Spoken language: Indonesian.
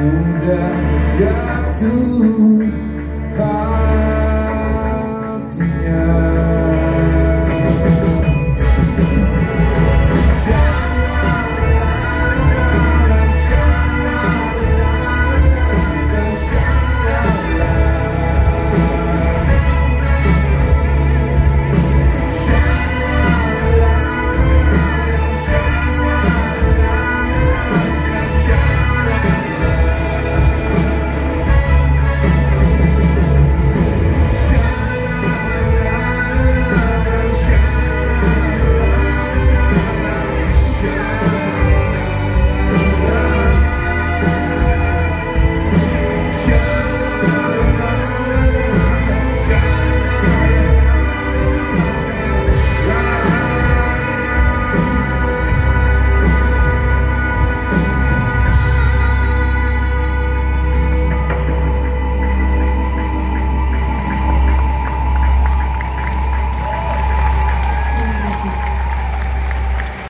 mudah jatuh.